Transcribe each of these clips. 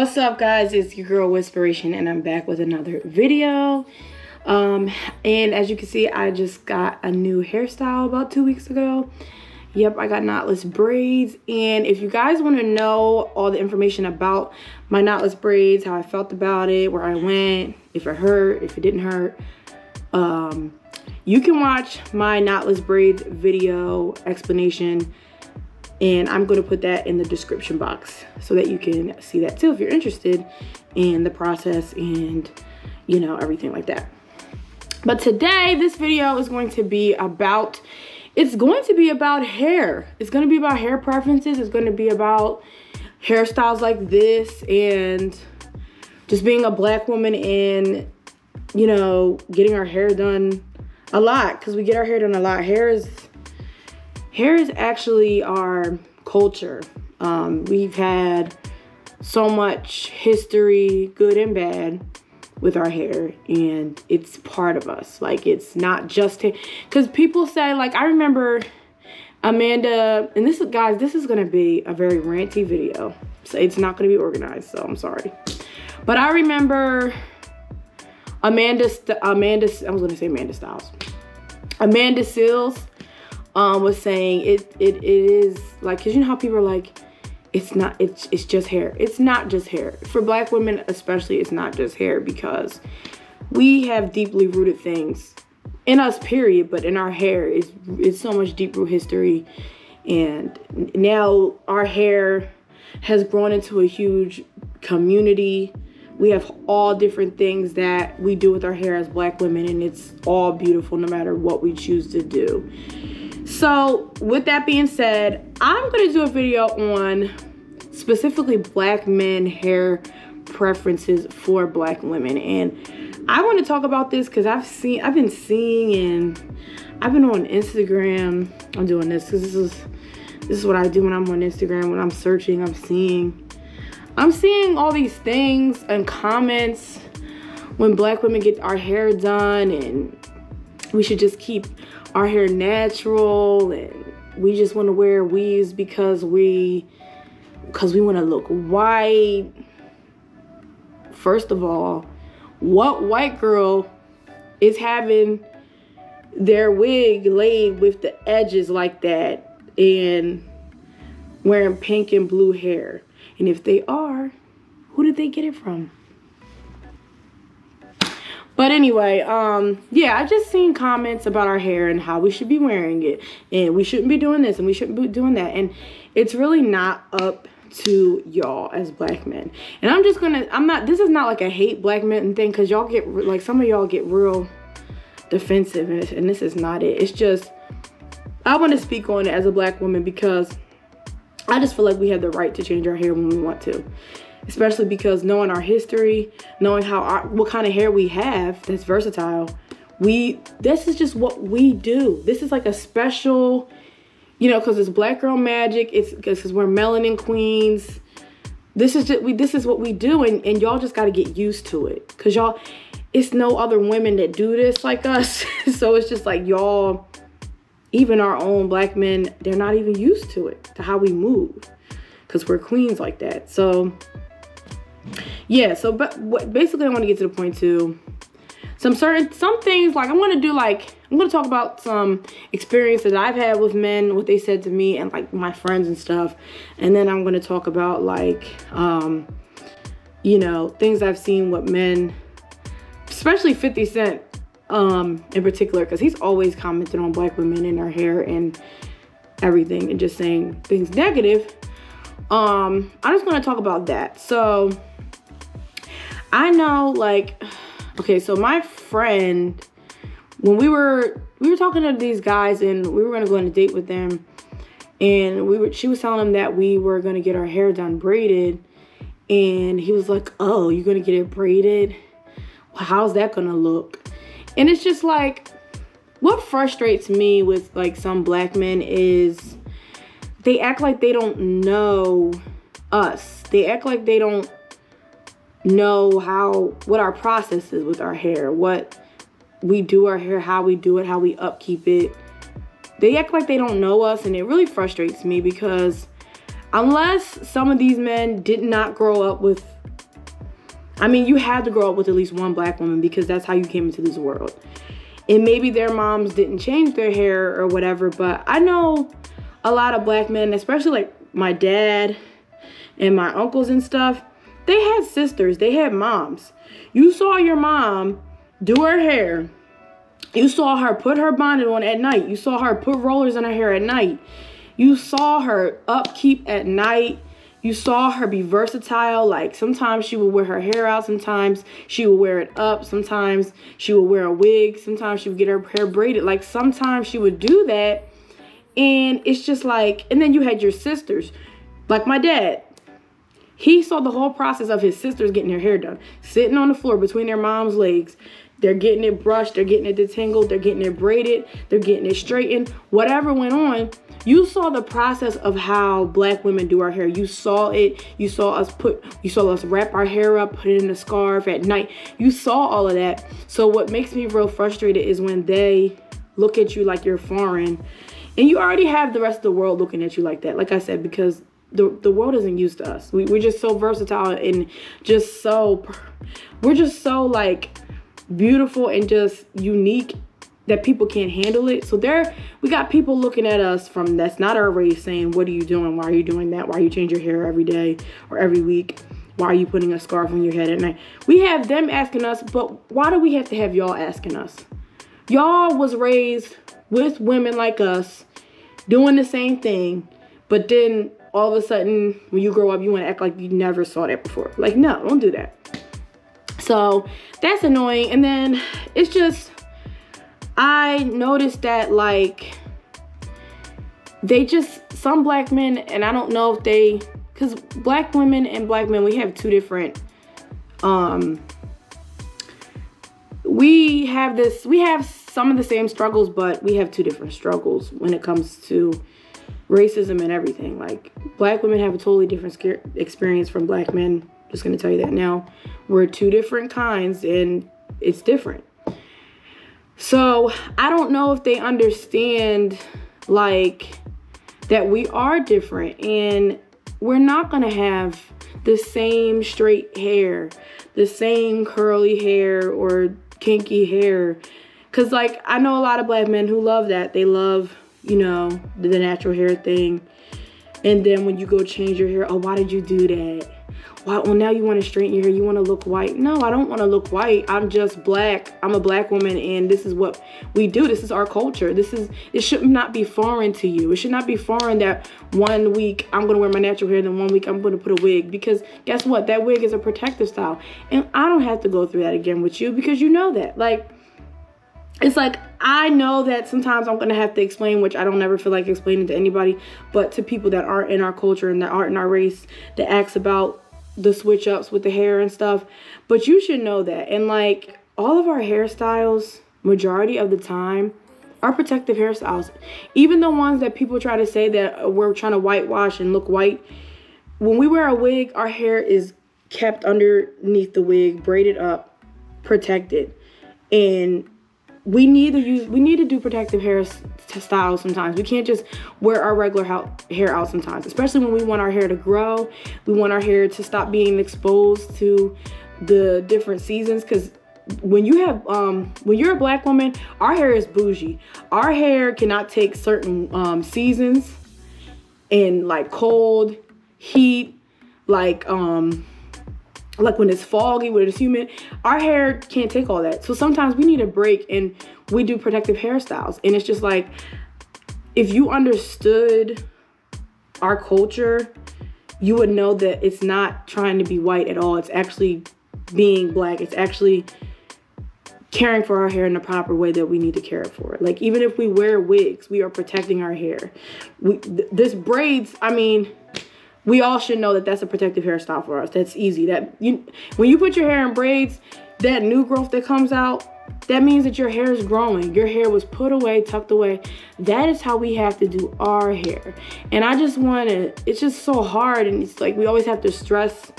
What's up guys? It's your girl Whitspiration and I'm back with another video. Um, and as you can see, I just got a new hairstyle about two weeks ago. Yep, I got knotless braids. And if you guys want to know all the information about my knotless braids, how I felt about it, where I went, if it hurt, if it didn't hurt, um, you can watch my knotless braids video explanation and I'm going to put that in the description box so that you can see that too if you're interested in the process and you know everything like that. But today this video is going to be about it's going to be about hair. It's going to be about hair preferences. It's going to be about hairstyles like this and just being a black woman and you know getting our hair done a lot because we get our hair done a lot. Hair is hair is actually our culture. Um, we've had so much history, good and bad, with our hair, and it's part of us. Like, it's not just because people say, like, I remember Amanda, and this is, guys, this is gonna be a very ranty video, so it's not gonna be organized, so I'm sorry. But I remember Amanda, Amanda, I was gonna say Amanda Styles. Amanda Seales um, was saying it, it, it is like, cause you know how people are like, it's not, it's, it's just hair. It's not just hair. For black women, especially, it's not just hair because we have deeply rooted things in us, period, but in our hair is it's so much deep root history. And now our hair has grown into a huge community. We have all different things that we do with our hair as black women, and it's all beautiful no matter what we choose to do. So with that being said, I'm gonna do a video on specifically black men hair preferences for black women. And I want to talk about this because I've seen, I've been seeing and I've been on Instagram. I'm doing this because this is, this is what I do when I'm on Instagram. When I'm searching, I'm seeing, I'm seeing all these things and comments when black women get our hair done and we should just keep our hair natural and we just want to wear weaves because we because we want to look white. First of all what white girl is having their wig laid with the edges like that and wearing pink and blue hair? And if they are who did they get it from but anyway, um, yeah, I just seen comments about our hair and how we should be wearing it. And we shouldn't be doing this and we shouldn't be doing that. And it's really not up to y'all as black men. And I'm just gonna, I'm not, this is not like a hate black men thing because y'all get, like some of y'all get real defensive and, and this is not it. It's just, I want to speak on it as a black woman because I just feel like we have the right to change our hair when we want to especially because knowing our history, knowing how our, what kind of hair we have that's versatile, we this is just what we do. This is like a special, you know, because it's black girl magic. It's because we're melanin queens. This is just we. This is what we do, and and y'all just got to get used to it, cause y'all, it's no other women that do this like us. so it's just like y'all, even our own black men, they're not even used to it, to how we move, cause we're queens like that. So yeah so but basically i want to get to the point too. Some certain some things like i'm to do like i'm to talk about some experiences i've had with men what they said to me and like my friends and stuff. And then i'm to talk about like um you know things i've seen with men especially 50 cent um in particular because he's always commented on black women and their hair and everything and just saying things negative. Um i'm just to talk about that. So I know like okay, so my friend when we were we were talking to these guys and we were gonna go on a date with them and we were she was telling him that we were gonna get our hair done braided and he was like, Oh, you're gonna get it braided? Well, how's that gonna look? And it's just like what frustrates me with like some black men is they act like they don't know us. They act like they don't know how what our process is with our hair, what we do our hair, how we do it, how we upkeep it. They act like they don't know us and it really frustrates me because unless some of these men did not grow up with I mean, you had to grow up with at least one black woman because that's how you came into this world. And maybe their moms didn't change their hair or whatever, but I know a lot of black men, especially like my dad and my uncles and stuff, they had sisters, they had moms. You saw your mom do her hair. You saw her put her bonnet on at night. You saw her put rollers in her hair at night. You saw her upkeep at night. You saw her be versatile. Like sometimes she would wear her hair out. Sometimes she would wear it up. Sometimes she would wear a wig. Sometimes she would get her hair braided. Like sometimes she would do that. And it's just like, and then you had your sisters, like my dad. He saw the whole process of his sisters getting their hair done, sitting on the floor between their mom's legs. They're getting it brushed, they're getting it detangled, they're getting it braided, they're getting it straightened, whatever went on. You saw the process of how black women do our hair. You saw it. You saw us put, you saw us wrap our hair up, put it in a scarf at night. You saw all of that. So what makes me real frustrated is when they look at you like you're foreign and you already have the rest of the world looking at you like that. Like I said, because the, the world isn't used to us. We, we're just so versatile and just so, we're just so like beautiful and just unique that people can't handle it. So there, we got people looking at us from that's not our race saying, what are you doing? Why are you doing that? Why are you change your hair every day or every week? Why are you putting a scarf on your head at night? We have them asking us, but why do we have to have y'all asking us? Y'all was raised with women like us doing the same thing, but then all of a sudden, when you grow up, you want to act like you never saw that before. Like, no, don't do that. So that's annoying. And then it's just, I noticed that, like, they just, some black men, and I don't know if they, because black women and black men, we have two different, um, we have this, we have some of the same struggles, but we have two different struggles when it comes to racism and everything. Like black women have a totally different experience from black men. Just gonna tell you that now. We're two different kinds and it's different. So I don't know if they understand like that we are different and we're not gonna have the same straight hair, the same curly hair or kinky hair. Cause like I know a lot of black men who love that. They love you know, the natural hair thing. And then when you go change your hair, oh, why did you do that? Why, well, now you want to straighten your hair. You want to look white. No, I don't want to look white. I'm just black. I'm a black woman, and this is what we do. This is our culture. This is, it should not be foreign to you. It should not be foreign that one week I'm going to wear my natural hair, then one week I'm going to put a wig. Because guess what? That wig is a protective style. And I don't have to go through that again with you because you know that. Like, it's like I know that sometimes I'm gonna have to explain, which I don't ever feel like explaining to anybody, but to people that aren't in our culture and that aren't in our race that asks about the switch ups with the hair and stuff. But you should know that. And like all of our hairstyles, majority of the time, are protective hairstyles. Even the ones that people try to say that we're trying to whitewash and look white. When we wear a wig, our hair is kept underneath the wig, braided up, protected. And we need to use we need to do protective hair styles sometimes. We can't just wear our regular hair out sometimes especially when we want our hair to grow. We want our hair to stop being exposed to the different seasons because when you have um when you're a black woman our hair is bougie. Our hair cannot take certain um seasons and like cold heat like um like when it's foggy, when it's humid, our hair can't take all that. So sometimes we need a break and we do protective hairstyles. And it's just like, if you understood our culture, you would know that it's not trying to be white at all. It's actually being black. It's actually caring for our hair in the proper way that we need to care for it. Like even if we wear wigs, we are protecting our hair. We, th this braids, I mean, we all should know that that's a protective hairstyle for us. That's easy. That you when you put your hair in braids, that new growth that comes out, that means that your hair is growing. Your hair was put away, tucked away. That is how we have to do our hair. And I just want to, it's just so hard. And it's like we always have to stress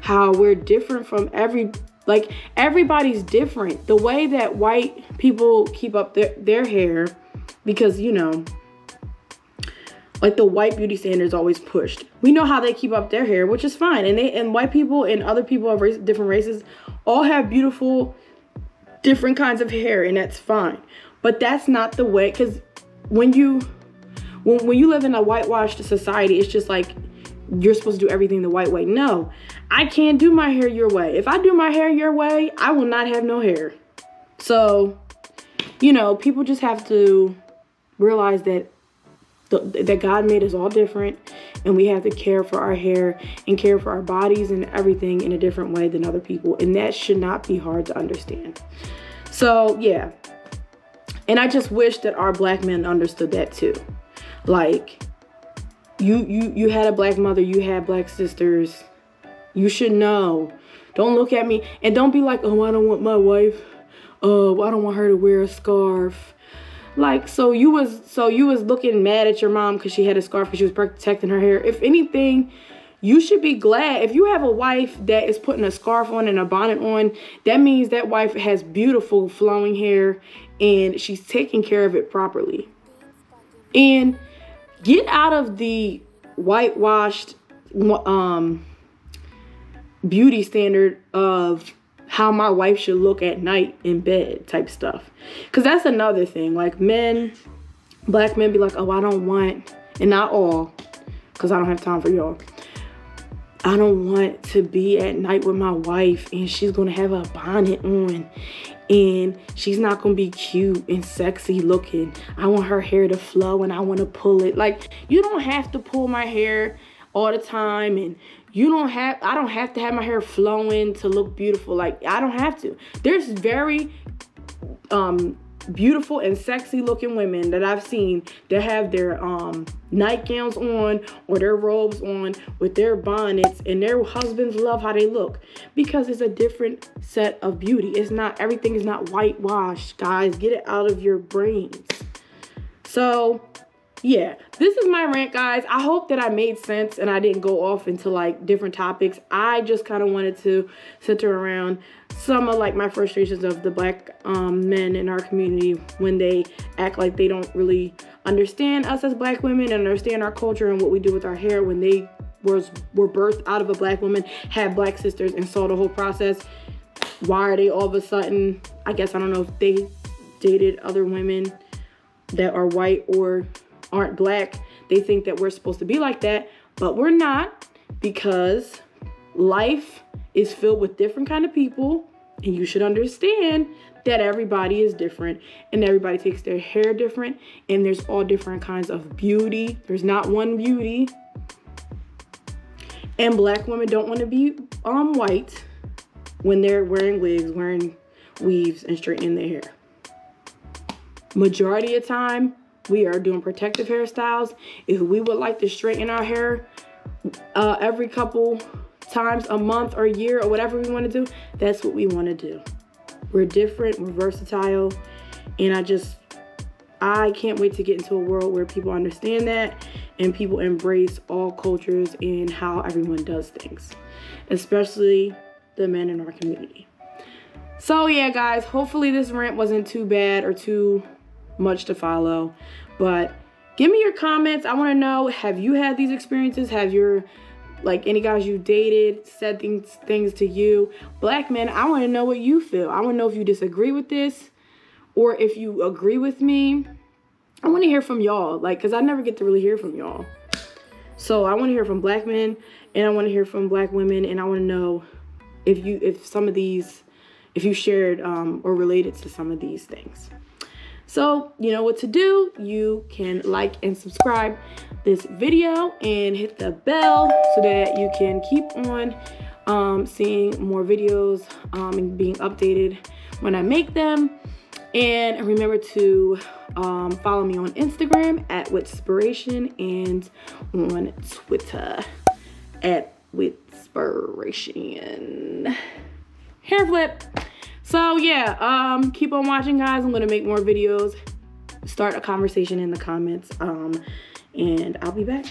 how we're different from every, like everybody's different. The way that white people keep up their, their hair, because, you know, like the white beauty standards always pushed. We know how they keep up their hair, which is fine. And they and white people and other people of race, different races all have beautiful different kinds of hair and that's fine. But that's not the way cuz when you when, when you live in a whitewashed society, it's just like you're supposed to do everything the white way. No, I can't do my hair your way. If I do my hair your way, I will not have no hair. So, you know, people just have to realize that that God made us all different and we have to care for our hair and care for our bodies and everything in a different way than other people and that should not be hard to understand. So, yeah. And I just wish that our black men understood that too. Like you you you had a black mother, you had black sisters. You should know. Don't look at me and don't be like, "Oh, I don't want my wife. Oh, I don't want her to wear a scarf." Like, so you was so you was looking mad at your mom because she had a scarf because she was protecting her hair. If anything, you should be glad if you have a wife that is putting a scarf on and a bonnet on that means that wife has beautiful flowing hair and she's taking care of it properly and get out of the whitewashed um, beauty standard of how my wife should look at night in bed type stuff. Because that's another thing. Like men, black men be like, oh, I don't want, and not all, because I don't have time for y'all. I don't want to be at night with my wife and she's gonna have a bonnet on and she's not gonna be cute and sexy looking. I want her hair to flow and I want to pull it. Like you don't have to pull my hair all the time and you don't have I don't have to have my hair flowing to look beautiful. Like I don't have to. There's very um beautiful and sexy looking women that I've seen that have their um, nightgowns on or their robes on with their bonnets and their husbands love how they look because it's a different set of beauty. It's not everything is not whitewashed, guys. Get it out of your brains. So yeah, this is my rant, guys. I hope that I made sense and I didn't go off into like different topics. I just kind of wanted to center around some of like my frustrations of the black um, men in our community when they act like they don't really understand us as black women and understand our culture and what we do with our hair when they was were birthed out of a black woman, had black sisters and saw the whole process. Why are they all of a sudden? I guess I don't know if they dated other women that are white or aren't black, they think that we're supposed to be like that, but we're not because life is filled with different kind of people and you should understand that everybody is different and everybody takes their hair different and there's all different kinds of beauty. There's not one beauty. And black women don't want to be um white when they're wearing wigs, wearing weaves and straightening their hair. Majority of time, we are doing protective hairstyles. If we would like to straighten our hair uh, every couple times a month or year or whatever we want to do, that's what we want to do. We're different, we're versatile, and I just, I can't wait to get into a world where people understand that and people embrace all cultures and how everyone does things, especially the men in our community. So yeah, guys, hopefully this rant wasn't too bad or too much to follow. But give me your comments. I want to know have you had these experiences? Have your like any guys you dated said things things to you? Black men, I want to know what you feel. I want to know if you disagree with this or if you agree with me. I want to hear from y'all like cuz I never get to really hear from y'all. So I want to hear from black men and I want to hear from black women and I want to know if you if some of these if you shared um, or related to some of these things. So you know what to do. You can like and subscribe this video and hit the bell so that you can keep on um, seeing more videos um, and being updated when I make them. And remember to um, follow me on Instagram at Whitspiration and on Twitter at Whitspiration. Hair flip. So yeah, um, keep on watching guys. I'm gonna make more videos, start a conversation in the comments, um, and I'll be back.